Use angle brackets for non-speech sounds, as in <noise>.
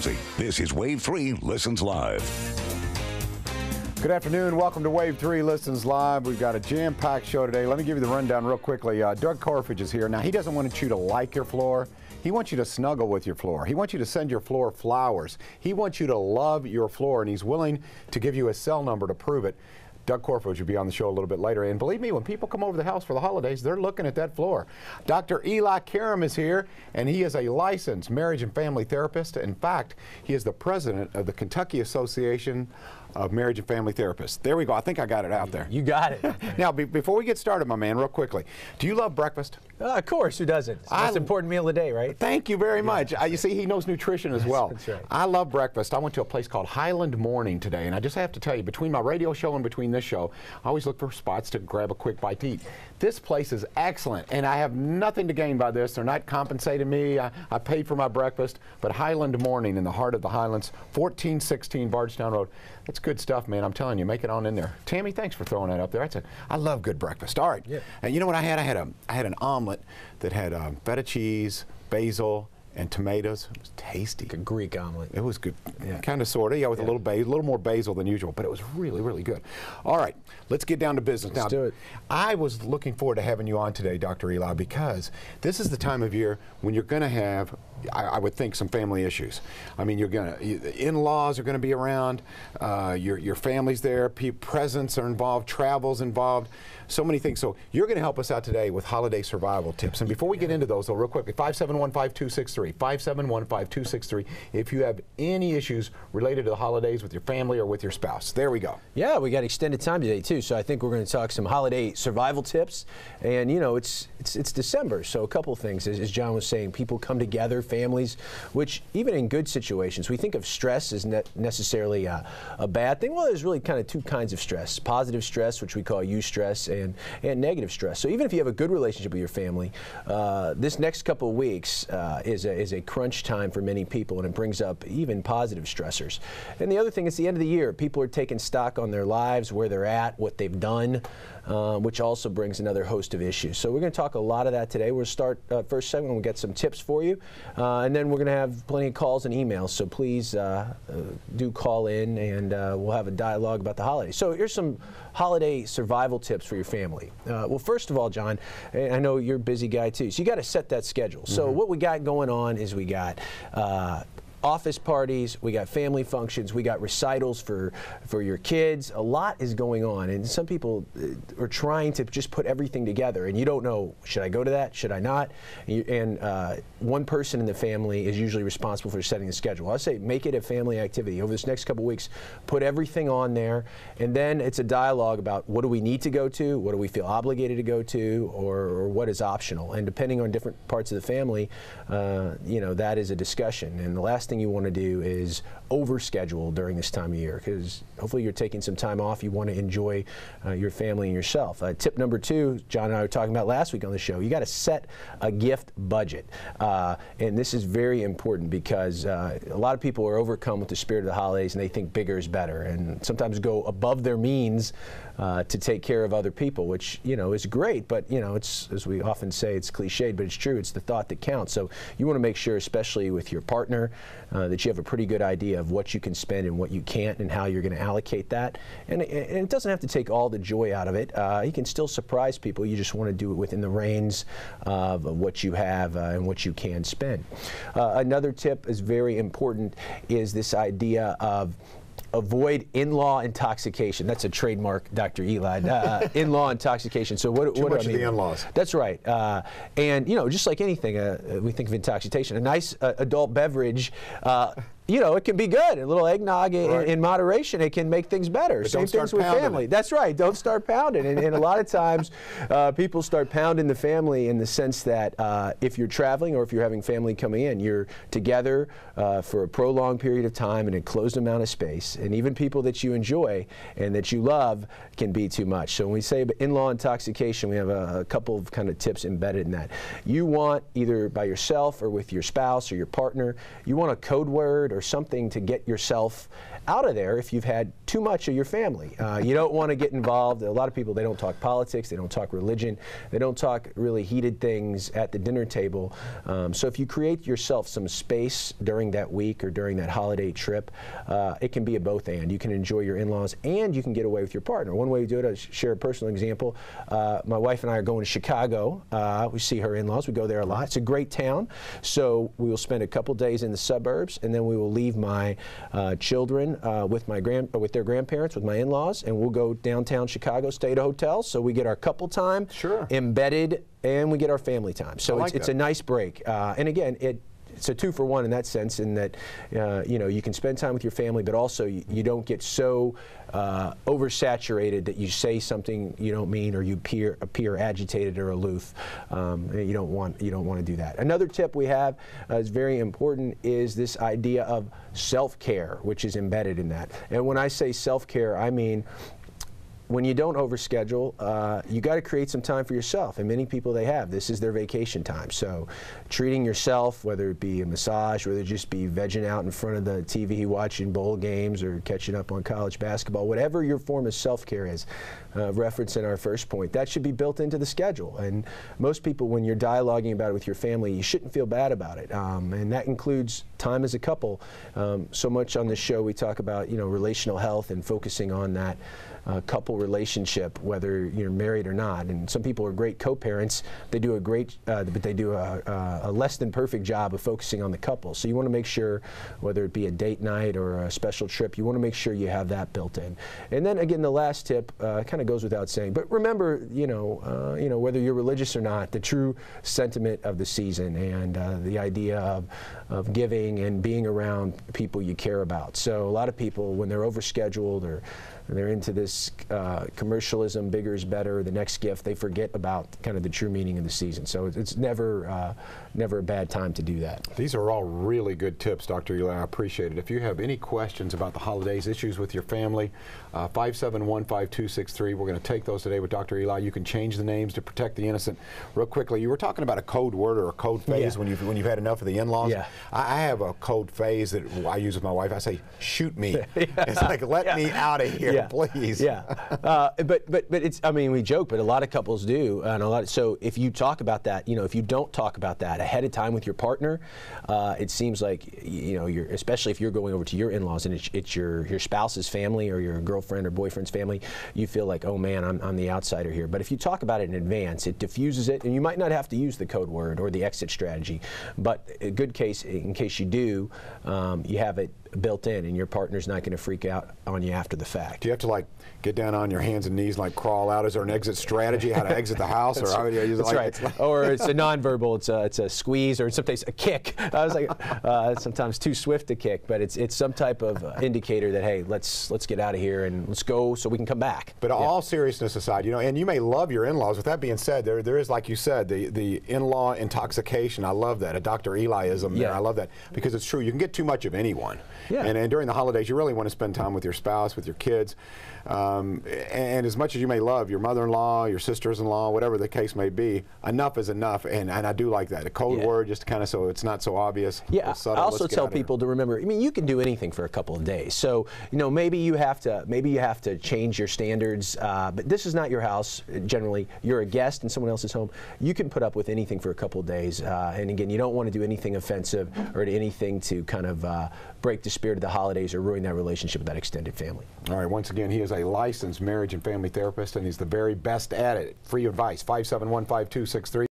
This is Wave 3 Listens Live. Good afternoon. Welcome to Wave 3 Listens Live. We've got a jam packed show today. Let me give you the rundown real quickly. Uh, Doug Corfage is here. Now, he doesn't want you to like your floor. He wants you to snuggle with your floor. He wants you to send your floor flowers. He wants you to love your floor, and he's willing to give you a cell number to prove it. Doug Corfage will be on the show a little bit later. And believe me, when people come over the house for the holidays, they're looking at that floor. Dr. Eli Karam is here, and he is a licensed marriage and family therapist. In fact, he is the president of the Kentucky Association of Marriage and Family Therapists. There we go. I think I got it out there. You got it. <laughs> now, be, before we get started, my man, real quickly, do you love breakfast? Uh, of course, who doesn't? It's the most important meal of the day, right? Thank you very much. Uh, you see, he knows nutrition as well. That's right. I love breakfast. I went to a place called Highland Morning today, and I just have to tell you, between my radio show and between this show, I always look for spots to grab a quick bite to eat. This place is excellent, and I have nothing to gain by this. They're not compensating me. I, I paid for my breakfast, but Highland Morning in the heart of the Highlands, 1416 Bardstown Road. That's good stuff, man. I'm telling you, make it on in there. Tammy, thanks for throwing that up there. That's a, I love good breakfast. All right. Yeah. And you know what I had? I had a I had an omelet that had um, feta cheese, basil, and tomatoes. It was tasty. A Greek omelet. It was good, Yeah. kind of, sort of, yeah, with a little basil, a little more basil than usual, but it was really, really good. All right, let's get down to business Let's now. do it. I was looking forward to having you on today, Dr. Eli, because this is the time of year when you're going to have, I, I would think, some family issues. I mean, you're going to, in-laws are to be around, uh, your your family's there, pe- presents are involved, travels involved, so many things. So you're to help us out today with holiday survival tips. And before we get into those, though, real quickly, 571-5263, 571-5263, if you have any issues related to the holidays with your family or with your spouse. There we go. Yeah, we got extended time today too, so I think we're to talk some holiday survival tips. And you know, it's it's it's December, so a couple things. As, as John was saying, people come together, families, which even in good situations, we think of stress as ne- necessarily a, a bad thing. Well, there's really kind of two kinds of stress: positive stress, which we call eustress, and and negative stress. So even if you have a good relationship with your family, uh, this next couple of weeks uh, is a, is a crunch time for many people, and it brings up even positive stressors. And the other thing is the end of the year. People are taking stock on their lives, where they're at, what they've done, uh, which also brings another host of issues. So we're going to talk a lot of that today. We'll start uh, first segment. We'll get some tips for you, uh, and then we're going to have plenty of calls and emails. So please uh, uh, do call in, and uh, we'll have a dialogue about the holidays. So here's some holiday survival tips for your family. Uh, well, first of all, John, I know you're a busy guy too, so you got to set that schedule. So what we got going on is we got. Office parties, we got family functions, we got recitals for for your kids. A lot is going on, and some people uh, are trying to just put everything together, and you don't know should I go to that, should I not? And uh, one person in the family is usually responsible for setting the schedule. I say make it a family activity over this next couple weeks. Put everything on there, and then it's a dialogue about what do we need to go to, what do we feel obligated to go to, or, or what is optional. And depending on different parts of the family, uh, you know that is a discussion. And the last thing you want to do is overschedule during this time of year because hopefully you're taking some time off. You want to enjoy uh, your family and yourself. Uh, tip number two, John and I were talking about last week on the show. You got to set a gift budget, uh, and this is very important because uh, a lot of people are overcome with the spirit of the holidays and they think bigger is better, and sometimes go above their means uh, to take care of other people, which you know is great. But you know, it's as we often say, it's cliched, but it's true. It's the thought that counts. So you want to make sure, especially with your partner, uh, that you have a pretty good idea of what you can spend and what you can't, and how you're going to allocate that. And, it- and it doesn't have to take all the joy out of it. Uh, you can still surprise people. You just want to do it within the reins of what you have uh, and what you can spend. Uh, another tip is very important is this idea of avoid in-law intoxication. That's a trademark, Dr. Eli. Uh, <laughs> in-law intoxication. So what? Too what much I of the in-laws. That's right. Uh, and you know, just like anything, uh, uh, we think of intoxication. A nice uh, adult beverage. Uh, you know, it can be good. A little eggnog in, Right. in moderation, it can make things better. But Same things with family. it. That's right. Don't start pounding. And, and a lot of times, uh, people start pounding the family in the sense that uh, if you're traveling or if you're having family coming in, you're together uh, for a prolonged period of time in a closed amount of space. And even people that you enjoy and that you love can be too much. So when we say in-law intoxication, we have a, a couple of kind of tips embedded in that. You want either by yourself or with your spouse or your partner, you want a code word or something to get yourself out of there if you've had too much of your family. Uh, you don't want to get involved. A lot of people, they don't talk politics, they don't talk religion, they don't talk really heated things at the dinner table. Um, so if you create yourself some space during that week or during that holiday trip, uh, it can be a both and. You can enjoy your in laws and you can get away with your partner. One way to do it, I'll share a personal example. Uh, my wife and I are going to Chicago. Uh, we see her in laws, we go there a lot. It's a great town. So we will spend a couple days in the suburbs and then we will leave my uh, children uh, with my grand uh, with their grandparents, with my in-laws, and we'll go downtown Chicago, stay at a hotel, so we get our couple time Sure. embedded, and we get our family time. So I it's, it's a nice break. Uh, and again, it. It's a two for one in that sense, in that uh, you know you can spend time with your family, but also you, you don't get so uh, oversaturated that you say something you don't mean or you appear, appear agitated or aloof. Um, you don't want you don't want to do that. Another tip we have uh, is very important is this idea of self-care, which is embedded in that. And when I say self-care, I mean when you don't overschedule, uh, you got to create some time for yourself. And many people they have. This is their vacation time. So, treating yourself, whether it be a massage, whether it just be vegging out in front of the TV, watching bowl games, or catching up on college basketball, whatever your form of self-care is, uh, reference in our first point, that should be built into the schedule. And most people, when you're dialoguing about it with your family, you shouldn't feel bad about it. Um, and that includes time as a couple. Um, so much on this show we talk about, you know, relational health and focusing on that uh, couple relationship, whether you're married or not. And some people are great co-parents. They do a great, uh, but they do a, a, less than perfect job of focusing on the couple. So you want to make sure, whether it be a date night or a special trip, you want to make sure you have that built in. And then again, the last tip uh, kind of goes without saying, but remember, you know, uh, you know, whether you're religious or not, the true sentiment of the season and uh, the idea of, of giving and being around people you care about. So a lot of people, when they're overscheduled or they're into this uh, commercialism, bigger is better, the next gift. They forget about kind of the true meaning of the season. So it's- it's never, uh, never a bad time to do that. These are all really good tips, Dr. Eli. I appreciate it. If you have any questions about the holidays, issues with your family, uh, 571-5263. We're going to take those today with Dr. Eli. You can change the names to protect the innocent. Real quickly, you were talking about a code word or a code phase Yeah. when you've when you've had enough of the in-laws. Yeah. I, I have a code phase that I use with my wife. I say, "Shoot me." <laughs> It's like, "Let me out of here, yeah. please." Yeah, <laughs> uh, but but but it's. I mean, we joke, but a lot of couples do, and a lot. so if you talk about that, you know, if you don't talk about that ahead of time with your partner, uh, it seems like you know, you're especially if you're going over to your in-laws and it's, it's your your spouse's family or your girlfriend or boyfriend's family, you feel like, oh man, I'm, I'm the outsider here. But if you talk about it in advance, it diffuses it, and you might not have to use the code word or the exit strategy. But a good case, in case you do, um, you have it built in, and your partner's not going to freak out on you after the fact. Do you have to like get down on your hands and knees, and, like crawl out? Is there an exit strategy? How to exit the house, <laughs> or how do you use it? That's like, right. it's like- or it's a <laughs> nonverbal. It's a it's a squeeze, or sometimes a kick. I was like, uh, sometimes too swift to kick, but it's it's some type of uh, indicator that hey, let's let's get out of here and let's go so we can come back. But Yeah. all seriousness aside, you know, and you may love your in-laws. With that being said, there there is, like you said, the the in-law intoxication. I love that. A Dr. Eliism there. I love that because it's true. You can get too much of anyone. Yeah. And, and during the holidays, you really want to spend time with your spouse, with your kids. Um, and as much as you may love your mother-in-law, your sisters-in-law, whatever the case may be, enough is enough. And, and I do like that. A code Yeah. word, just to kind of so it's not so obvious. Yeah, subtle. I also tell people to remember. I mean, you can do anything for a couple of days. So, you know, maybe you have to maybe you have to change your standards. Uh, but this is not your house. Generally, you're a guest in someone else's home. You can put up with anything for a couple of days. Uh, and again, you don't want to do anything offensive or anything to kind of uh, break the spirit of the holidays or ruin that relationship with that extended family. All right, once again, he is a licensed marriage and family therapist, and he's the very best at it. Free advice, 571 5263.